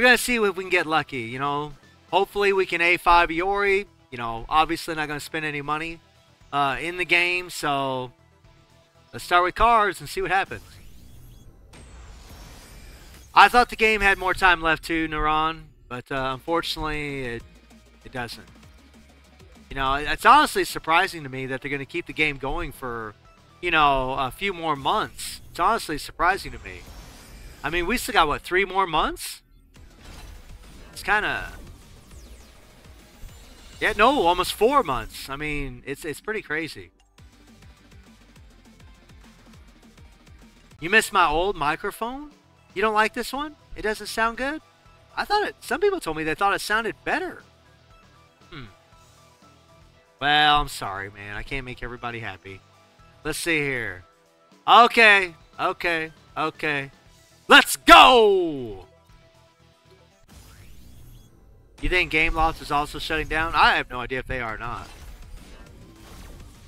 we're gonna see if we can get lucky. You know, hopefully we can A5 Iori. You know, obviously not gonna spend any money uh, in the game, so let's start with cards and see what happens. I thought the game had more time left too, Neuron, but uh, unfortunately it it doesn't. You know, it's honestly surprising to me that they're going to keep the game going for, you know, a few more months. It's honestly surprising to me. I mean, we still got, what, three more months? It's kind of... Yeah, no, almost four months. I mean, it's, it's pretty crazy. You missed my old microphone? You don't like this one? It doesn't sound good? I thought it... Some people told me they thought it sounded better. Hmm. Well, I'm sorry, man. I can't make everybody happy. Let's see here. Okay, okay, okay. Let's go! You think Gameloft is also shutting down? I have no idea if they are or not.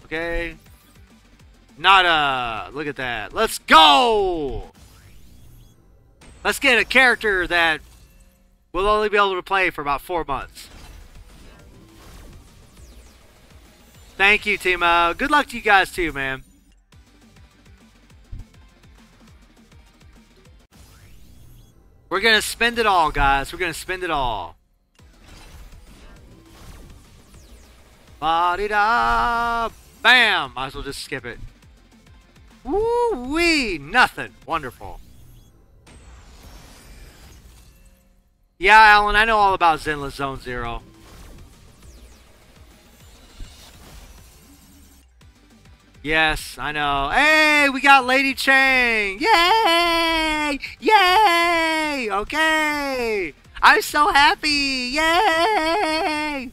Okay. Nada. Uh, look at that. Let's go! Let's get a character that we'll only be able to play for about four months. Thank you, Timo. Uh, good luck to you guys too, man. We're going to spend it all, guys. We're going to spend it all. Ba-di-da! Bam! Might as well just skip it. Woo-wee! Nothing. Wonderful. Yeah, Alan, I know all about Zenless Zone Zero. Yes, I know. Hey, we got Lady Chang! Yay! Yay! Okay! I'm so happy! Yay!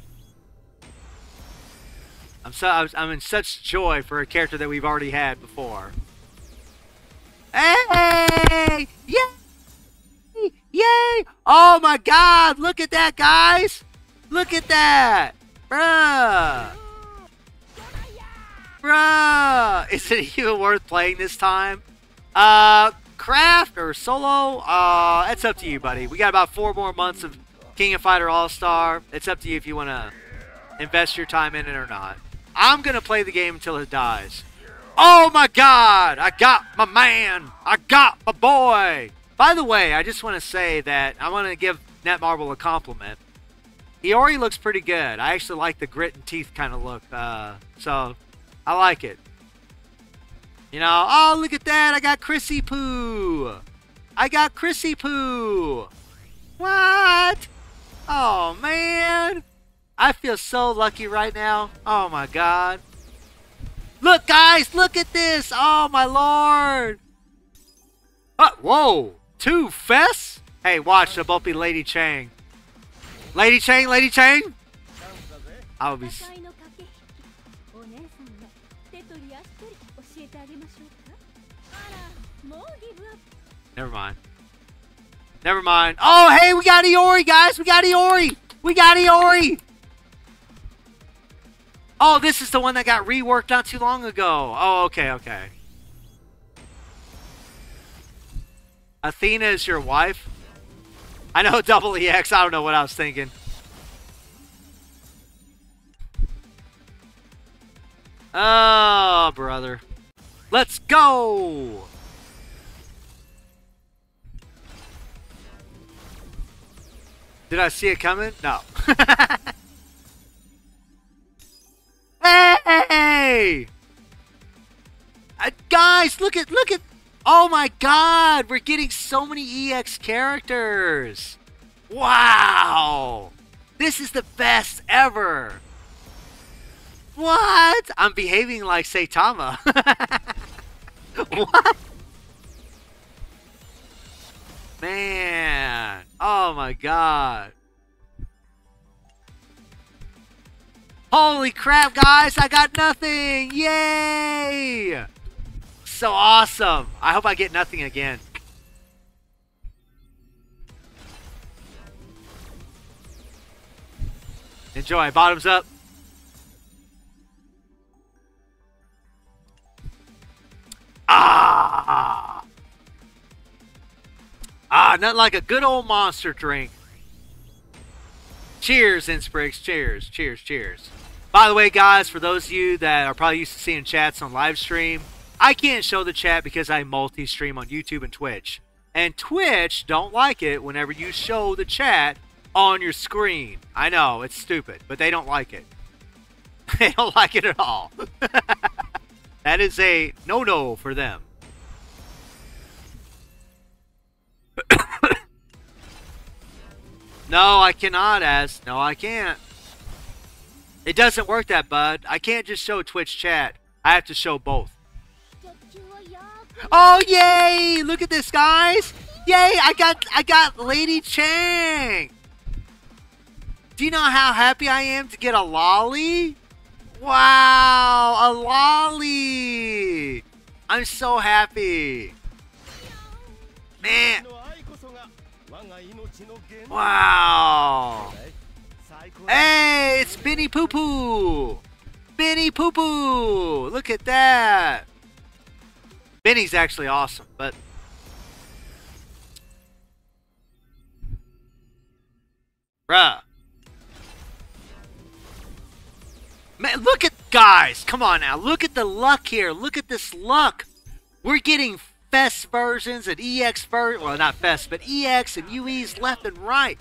I'm so I'm in such joy for a character that we've already had before. Hey! Yay! Yay! Oh my God! Look at that, guys! Look at that, bruh! Bruh! Is it even worth playing this time? Uh, craft or solo? Uh, it's up to you, buddy. We got about four more months of King of Fighter All-Star. It's up to you if you want to invest your time in it or not. I'm going to play the game until it dies. Oh my god! I got my man! I got my boy! By the way, I just want to say that I want to give Netmarble a compliment. He already looks pretty good. I actually like the grit and teeth kind of look. Uh, so, I like it. You know, oh, look at that. I got Chrissy Poo. I got Chrissy Poo. What? Oh, man. I feel so lucky right now. Oh, my God. Look, guys, look at this. Oh, my Lord. Oh, whoa. Two Fest? Hey, watch. They'll both be Lady Chang. Lady Chang, Lady Chang? I will be... Never mind. Never mind. Oh, hey, we got Iori, guys. We got Iori. We got Iori. Oh, this is the one that got reworked not too long ago. Oh, okay, okay. Athena is your wife? I know double EX. I don't know what I was thinking. Oh, brother. Let's go! Did I see it coming? No. hey! Uh, guys, look at look at Oh my god, we're getting so many EX characters. Wow! This is the best ever. What? I'm behaving like Saitama. what? Man. Oh my god. Holy crap, guys. I got nothing. Yay. So awesome. I hope I get nothing again. Enjoy. Bottoms up. Ah! Ah! Nothing like a good old monster drink. Cheers, Insprix. Cheers, cheers, cheers. By the way, guys, for those of you that are probably used to seeing chats on live stream, I can't show the chat because I multi-stream on YouTube and Twitch. And Twitch don't like it whenever you show the chat on your screen. I know, it's stupid, but they don't like it. they don't like it at all. that is a no-no for them. no, I cannot, As. No, I can't. It doesn't work that, bud. I can't just show Twitch chat. I have to show both. Oh, yay! Look at this, guys! Yay! I got I got Lady Chang! Do you know how happy I am to get a lolly? Wow! A lolly! I'm so happy! Man! Wow! Hey, it's Benny Poo Poo! Benny Poo Poo! Look at that! Benny's actually awesome, but... Bruh. Man, look at... Guys, come on now. Look at the luck here. Look at this luck. We're getting Fest versions and EX versions. Well, not Fest, but EX and UEs left and right.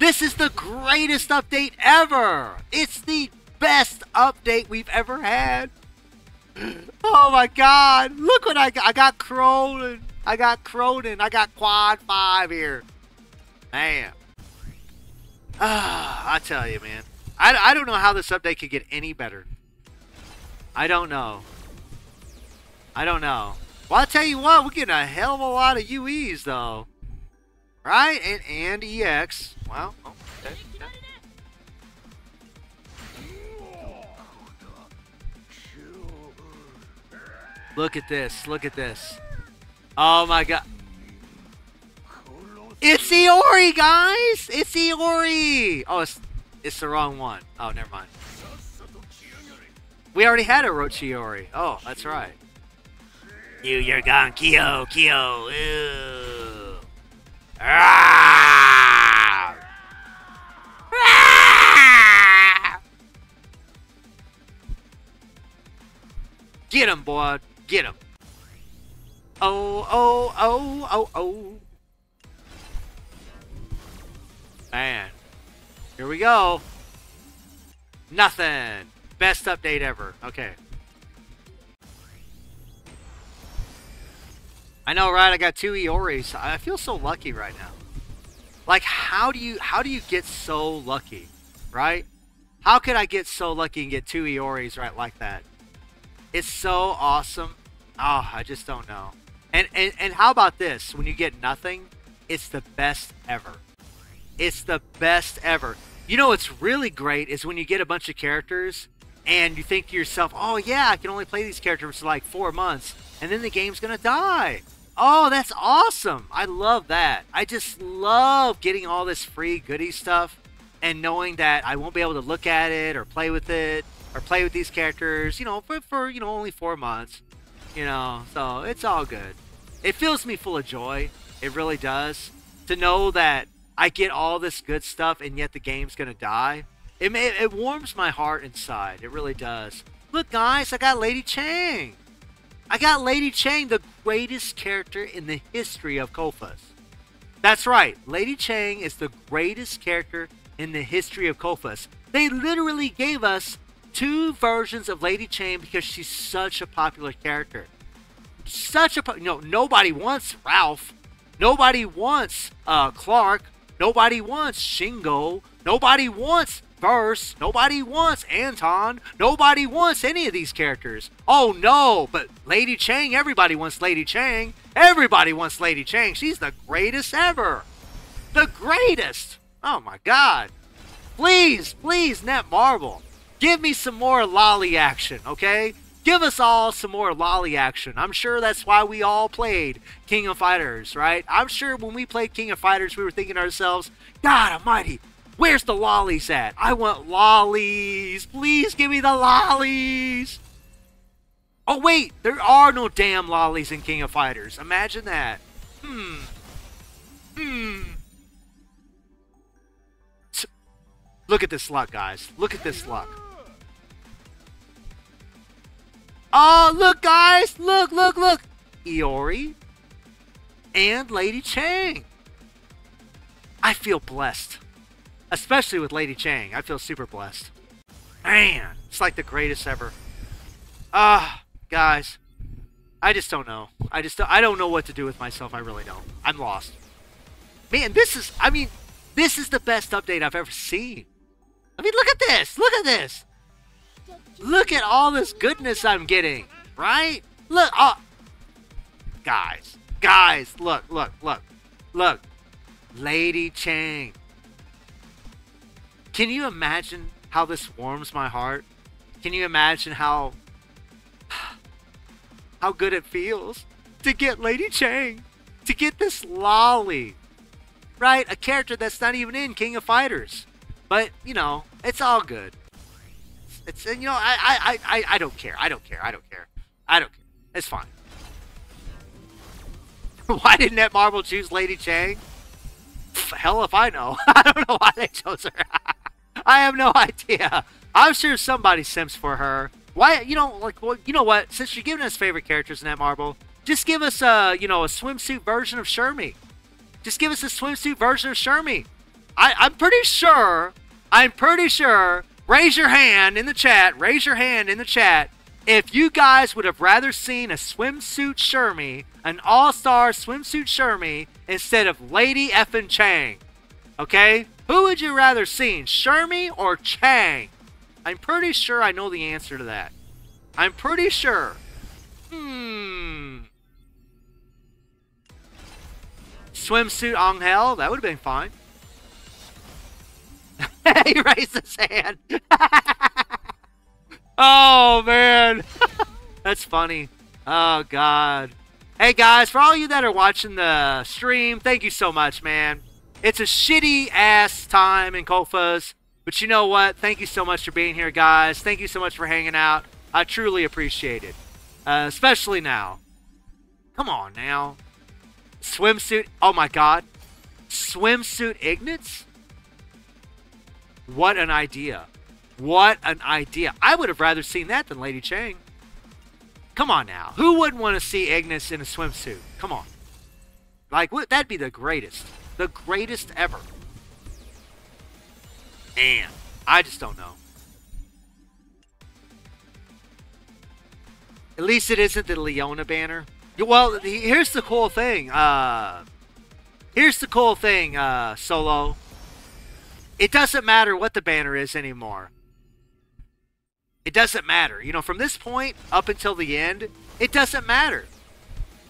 This is the greatest update ever. It's the best update we've ever had. Oh my god. Look what I got. I got Krohnen. I got Krohnen. I got Quad 5 here. Man. Ah, I tell you, man. I, I don't know how this update could get any better. I don't know. I don't know. Well, I'll tell you what, we're getting a hell of a lot of UEs, though. Right? And, and EX. Well, oh, okay. Look at this. Look at this. Oh, my God. It's Iori, guys! It's Iori! Oh, it's, it's the wrong one. Oh, never mind. We already had a Orochi Iori. Oh, that's right. You, you're gone. Kyo, Kyo. Ew. Ah! Get him, boy. Get him. Oh, oh, oh, oh, oh. Man. Here we go. Nothing. Best update ever. Okay. I know, right? I got two Ioris. I feel so lucky right now. Like, how do you how do you get so lucky, right? How could I get so lucky and get two Ioris right like that? It's so awesome. Oh, I just don't know. And, and and how about this? When you get nothing, it's the best ever. It's the best ever. You know what's really great is when you get a bunch of characters and you think to yourself, "Oh yeah, I can only play these characters for like 4 months." And then the game's going to die. Oh, that's awesome. I love that. I just love getting all this free goodie stuff and knowing that I won't be able to look at it or play with it or play with these characters, you know, for, for you know, only 4 months. You know, so it's all good. It fills me full of joy. It really does. To know that I get all this good stuff and yet the game's gonna die. It may, it warms my heart inside. It really does. Look, guys, I got Lady Chang. I got Lady Chang, the greatest character in the history of Kofas. That's right, Lady Chang is the greatest character in the history of Kofas. They literally gave us two versions of Lady Chang because she's such a popular character. Such a you nobody wants Ralph, nobody wants uh, Clark, nobody wants Shingo, nobody wants Verse, nobody wants Anton, nobody wants any of these characters. Oh no, but Lady Chang, everybody wants Lady Chang. Everybody wants Lady Chang. She's the greatest ever. The greatest. Oh my god. Please, please, Net Netmarble. Give me some more lolly action, okay? Give us all some more lolly action. I'm sure that's why we all played King of Fighters, right? I'm sure when we played King of Fighters, we were thinking to ourselves, God almighty, where's the lollies at? I want lollies. Please give me the lollies. Oh, wait, there are no damn lollies in King of Fighters. Imagine that. Hmm. Hmm. Look at this luck, guys. Look at this luck. Oh, look, guys. Look, look, look. Iori and Lady Chang. I feel blessed. Especially with Lady Chang. I feel super blessed. Man, it's like the greatest ever. Ah, uh, guys. I just don't know. I just don't, I don't know what to do with myself. I really don't. I'm lost. Man, this is I mean, this is the best update I've ever seen. I mean, look at this. Look at this. Look at all this goodness I'm getting, right? Look, oh, guys, guys, look, look, look, look. Lady Chang. Can you imagine how this warms my heart? Can you imagine how how good it feels to get Lady Chang, to get this lolly, right? A character that's not even in King of Fighters. But, you know, it's all good. It's, you know, I, I, I, I don't care. I don't care. I don't care. I don't care. It's fine. why didn't Netmarble choose Lady Chang? Hell if I know. I don't know why they chose her. I have no idea. I'm sure somebody sims for her. Why, you know, like, well, you know what? Since you're giving us favorite characters Netmarble, just give us a, you know, a swimsuit version of Shermie. Just give us a swimsuit version of Shermie. I, I'm pretty sure, I'm pretty sure, raise your hand in the chat, raise your hand in the chat if you guys would have rather seen a swimsuit Shermie, an all-star swimsuit Shermie, instead of Lady effin' Chang. Okay? Who would you rather see, Shermie or Chang? I'm pretty sure I know the answer to that. I'm pretty sure. Hmm. Swimsuit on hell? that would have been fine. he raised his hand. oh, man. That's funny. Oh, God. Hey, guys, for all you that are watching the stream, thank you so much, man. It's a shitty ass time in Fuzz. But you know what? Thank you so much for being here, guys. Thank you so much for hanging out. I truly appreciate it. Uh, especially now. Come on now. Swimsuit. Oh my god. Swimsuit Ignis? What an idea. What an idea. I would have rather seen that than Lady Chang. Come on now. Who wouldn't want to see Ignis in a swimsuit? Come on. Like, that'd be the greatest. The greatest ever. Man, I just don't know. At least it isn't the Leona banner. Well, here's the cool thing. Uh, here's the cool thing, uh, Solo. It doesn't matter what the banner is anymore. It doesn't matter. You know, from this point up until the end, it doesn't matter.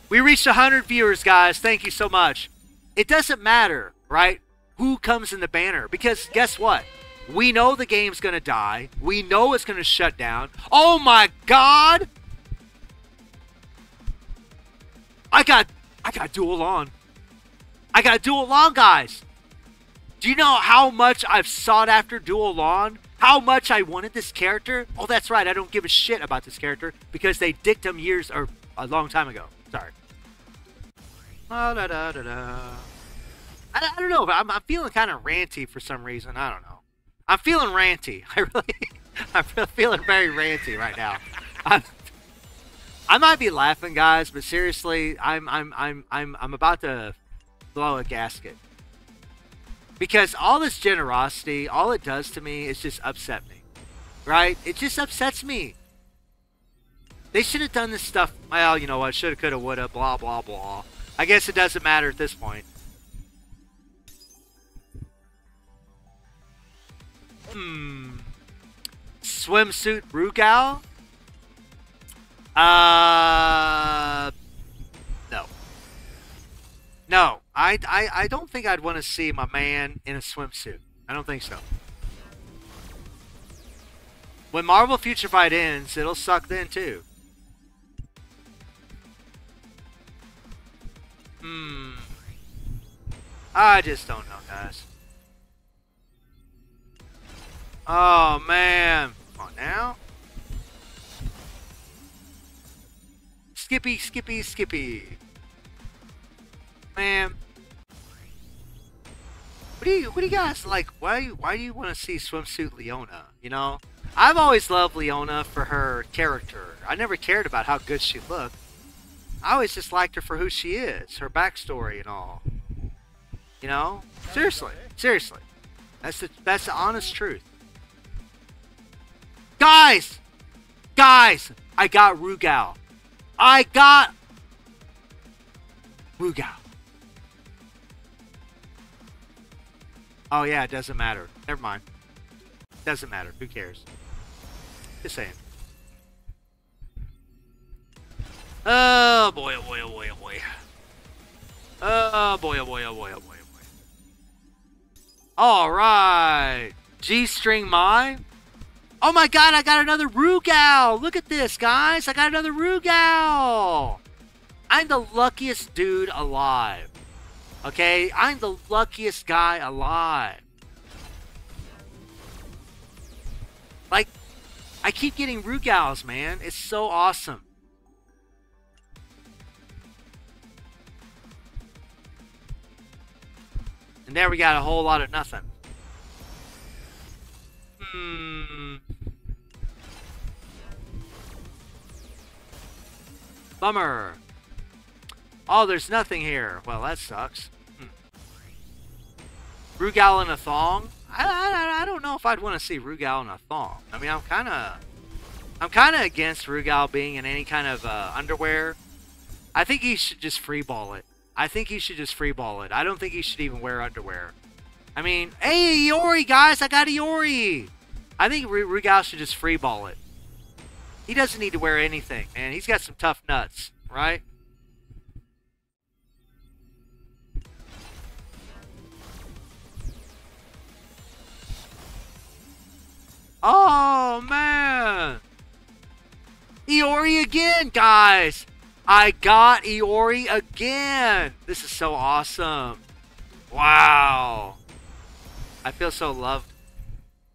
We reached 100 viewers, guys. Thank you so much. It doesn't matter, right, who comes in the banner. Because guess what? We know the game's going to die. We know it's going to shut down. Oh my god! I got I got Duolon. I got Duolon, guys. Do you know how much I've sought after Duolon? How much I wanted this character? Oh, that's right. I don't give a shit about this character because they dicked him years or a long time ago. Da, da, da, da. I, I don't know. I'm, I'm feeling kind of ranty for some reason. I don't know. I'm feeling ranty. I really, I'm feeling very ranty right now. I'm, I might be laughing, guys, but seriously, I'm, I'm, I'm, I'm, I'm about to blow a gasket because all this generosity, all it does to me is just upset me, right? It just upsets me. They should have done this stuff. Well, you know what? Shoulda, coulda, woulda, blah, blah, blah. I guess it doesn't matter at this point. Hmm. Swimsuit Rugal? Uh. No. No. I, I, I don't think I'd want to see my man in a swimsuit. I don't think so. When Marvel Future Fight ends, it'll suck then too. Hmm. I just don't know, guys. Oh, man. Come on now. Skippy, Skippy, Skippy. Man. What do you what do you guys like? Why why do you want to see swimsuit Leona? You know, I've always loved Leona for her character. I never cared about how good she looked. I always just liked her for who she is, her backstory and all. You know, seriously, seriously, that's the that's the honest truth. Guys, guys, I got Rugal. I got Rugal. Oh yeah, it doesn't matter. Never mind. Doesn't matter. Who cares? Just saying. Oh boy, oh boy, oh boy, oh boy. Oh boy, oh boy, oh boy, oh boy, oh boy. Alright. G-string my. Oh my god, I got another Rugal! Look at this, guys! I got another Rugal! I'm the luckiest dude alive. Okay? I'm the luckiest guy alive. Like, I keep getting Rugals, man. It's so awesome. And there we got a whole lot of nothing. Hmm. Bummer. Oh, there's nothing here. Well, that sucks. Hmm. Rugal in a thong? I, I, I don't know if I'd want to see Rugal in a thong. I mean, I'm kind of... I'm kind of against Rugal being in any kind of uh, underwear. I think he should just freeball it. I think he should just freeball it. I don't think he should even wear underwear. I mean, hey, Iori, guys, I got Iori. I think Rugal should just freeball it. He doesn't need to wear anything, man. He's got some tough nuts, right? Oh, man. Iori again, guys. I got Iori again. This is so awesome. Wow. I feel so loved.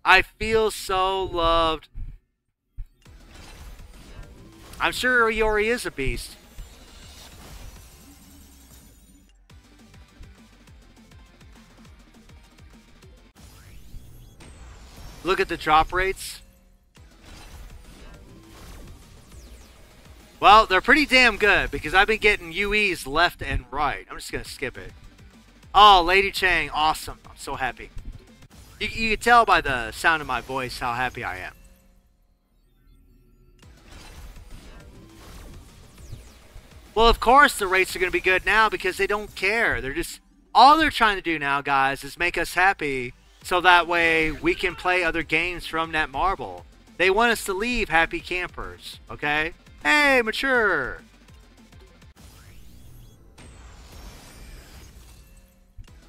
I feel so loved. I'm sure Iori is a beast. Look at the drop rates. Well, they're pretty damn good because I've been getting UEs left and right. I'm just going to skip it. Oh, Lady Chang, awesome. I'm so happy. You, you can tell by the sound of my voice how happy I am. Well, of course the rates are going to be good now because they don't care. They're just... All they're trying to do now, guys, is make us happy so that way we can play other games from Netmarble. They want us to leave happy campers, okay? Hey, mature!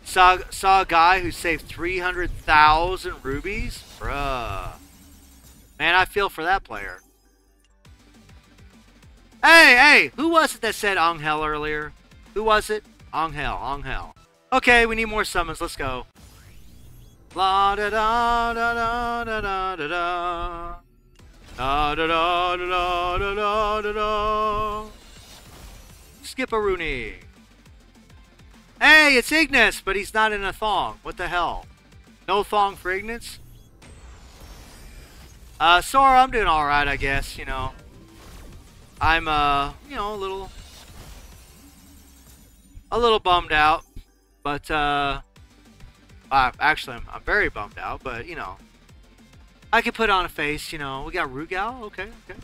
Saw, saw a guy who saved 300,000 rubies? Bruh. Man, I feel for that player. Hey, hey! Who was it that said Angel earlier? Who was it? Angel, Angel. Okay, we need more summons. Let's go. La da da da da da da da da. Da da da da da da da da. Skip a Rooney. Hey, it's Ignis, but he's not in a thong. What the hell? No thong for Ignis? Uh, Sora, I'm doing alright, I guess, you know. I'm, uh, you know, a little... A little bummed out. But, uh... Uh, actually, I'm, I'm very bummed out, but, you know. I could put on a face, you know. We got Rugal? Okay, okay.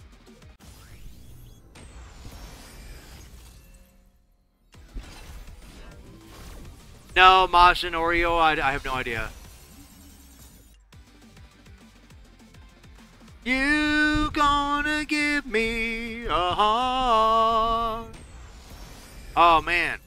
No, Majin Oreo, I, I have no idea. You gonna give me a heart. Oh, man.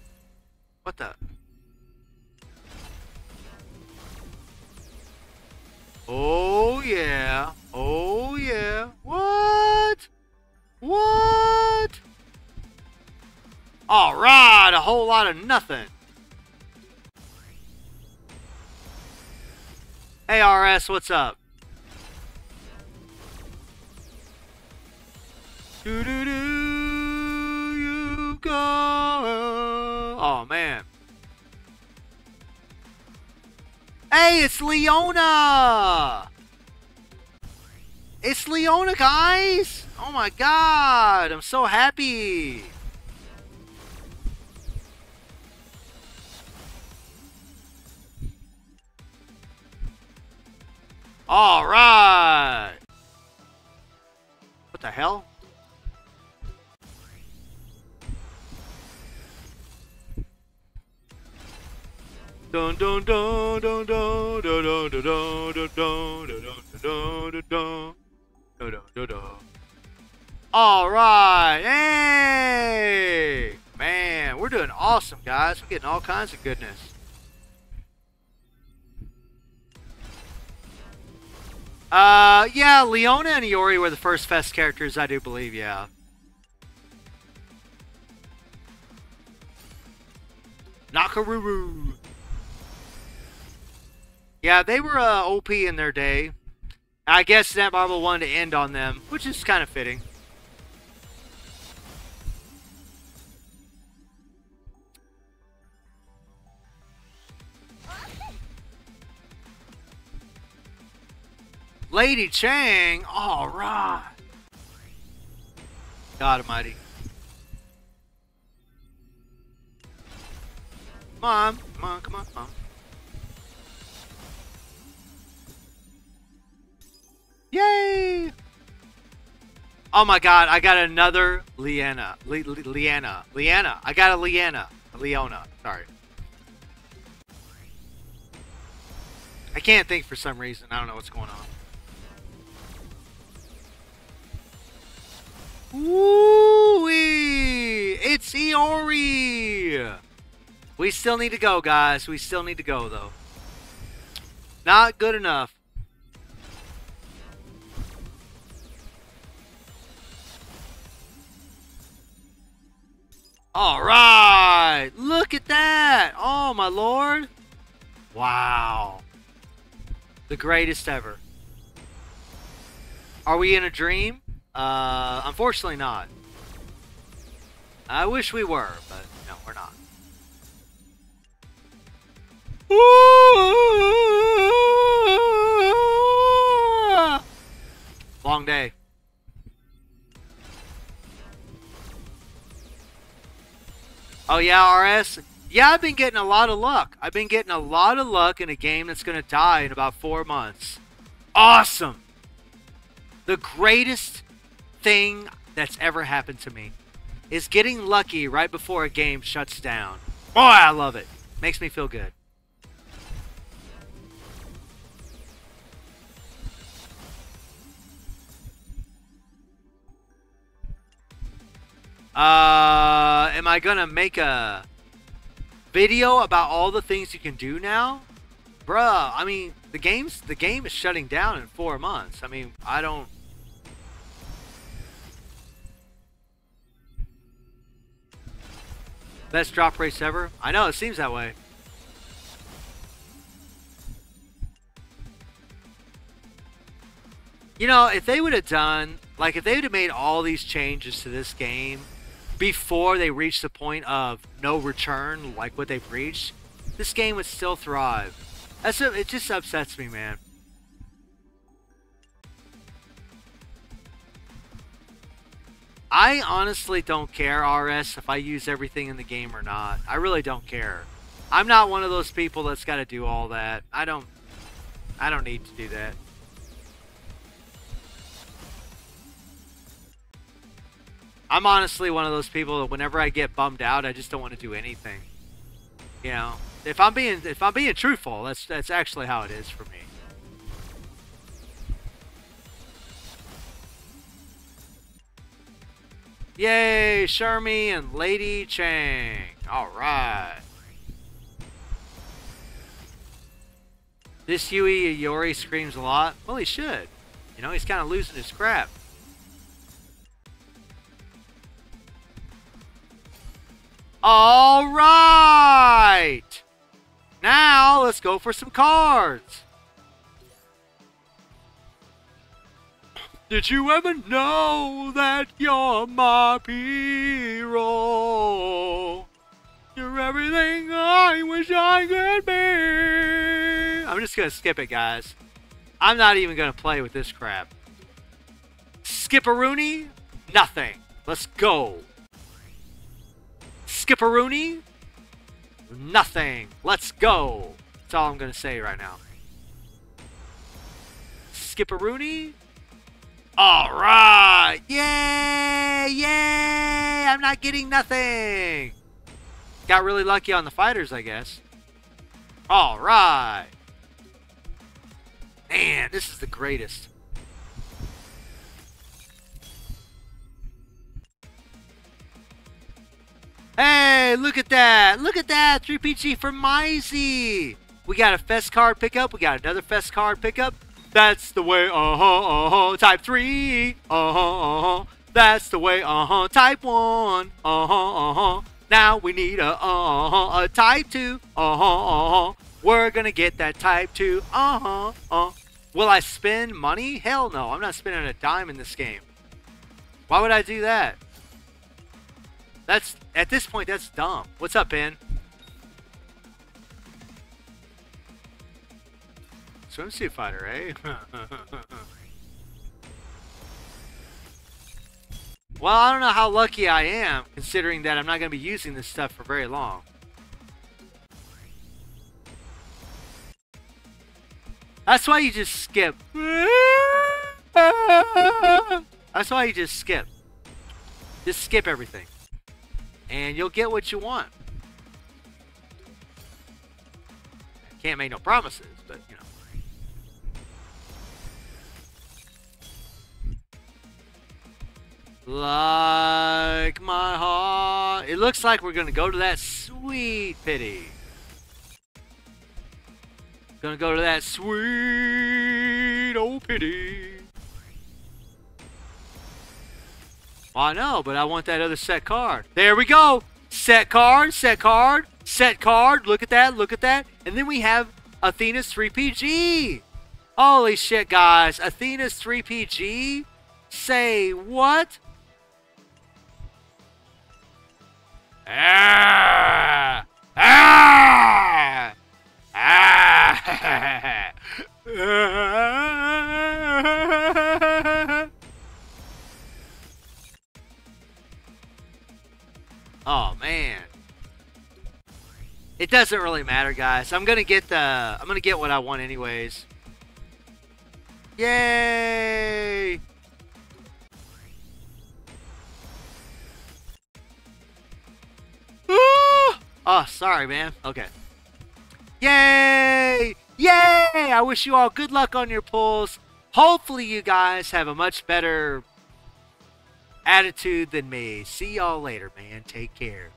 All right, a whole lot of nothing. Hey, RS, what's up? Do do do, you go. Oh man. Hey, it's Leona! It's Leona, guys! Oh my god, I'm so happy! Alright! What the hell? Dun dun dun dun dun dun dun dun dun dun dun dun dun dun dun dun dun All right, hey, man, we're doing awesome, guys. We're getting all kinds of goodness. Uh, yeah, Leona and Iori were the first Fest characters, I do believe, yeah. Nakoruru. Yeah, they were uh, OP in their day. I guess Netmarble wanted to end on them, which is kind of fitting. Lady Chang, all right. God Almighty. Come on, come on, come on, come on. Yay! Oh my god, I got another Leanna. Le Le Leanna. Leanna. I got a Leanna. A Leona. Sorry. I can't think for some reason. I don't know what's going on. Woo! It's Iori! We still need to go, guys. We still need to go, though. Not good enough. All right. Look at that. Oh, my lord. Wow. The greatest ever. Are we in a dream? Uh, unfortunately not. I wish we were, but no, we're not. Long day. Oh yeah, RS? Yeah, I've been getting a lot of luck. I've been getting a lot of luck in a game that's going to die in about four months. Awesome! The greatest thing that's ever happened to me is getting lucky right before a game shuts down. Boy, I love it. Makes me feel good. Uh, am I gonna make a video about all the things you can do now? Bruh, I mean, the game's the game is shutting down in four months. I mean, I don't Best drop race ever? I know, it seems that way. You know, if they would have done, like, if they would have made all these changes to this game before they reached the point of no return, like what they've reached, this game would still thrive. That's it just upsets me, man. I honestly don't care, RS, if I use everything in the game or not. I really don't care. I'm not one of those people that's got to do all that. I don't I don't need to do that. I'm honestly one of those people that whenever I get bummed out, I just don't want to do anything. You know, if I'm being if I'm being truthful, that's that's actually how it is for me. Yay, Shermie and Lady Chang. All right. This Yui Iori screams a lot. Well, he should. You know, he's kind of losing his crap. All right. Now, let's go for some cards. Did you ever know that you're my hero? You're everything I wish I could be. I'm just gonna skip it, guys. I'm not even gonna play with this crap. Skipperoonie? Nothing. Let's go. Skipperoonie? Nothing. Let's go. That's all I'm gonna say right now. Skipperoonie? Alright! Yay! Yay! I'm not getting nothing! Got really lucky on the fighters, I guess. Alright! Man, this is the greatest. Hey, look at that! Look at that! 3PG for Mizey! We got a Fest card pickup. We got another Fest card pickup. That's the way, uh-huh, uh-huh. Type 3, uh-huh, uh-huh. That's the way, uh-huh. Type 1, uh-huh, uh-huh. Now we need a, uh-huh, a Type 2, uh-huh, uh-huh. We're gonna get that Type 2, uh-huh, uh. Will I spend money? Hell no, I'm not spending a dime in this game. Why would I do that? That's, at this point, that's dumb. What's up, Ben? Swimsuit fighter, eh? well, I don't know how lucky I am, considering that I'm not going to be using this stuff for very long. That's why you just skip. That's why you just skip. Just skip everything. And you'll get what you want. Can't make no promises, Like my heart. It looks like we're going to go to that sweet pity. Gonna go to that sweet old pity. I know, but I want that other set card. There we go. Set card, set card, set card. Look at that, look at that. And then we have Athena's 3PG. Holy shit, guys. Athena's 3PG? Say what? Ah! Ah! Ah! oh man. It doesn't really matter, guys. I'm gonna get the I'm gonna get what I want anyways. Yay! Oh, sorry, man. Okay. Yay! Yay! I wish you all good luck on your pulls. Hopefully you guys have a much better attitude than me. See y'all later, man. Take care.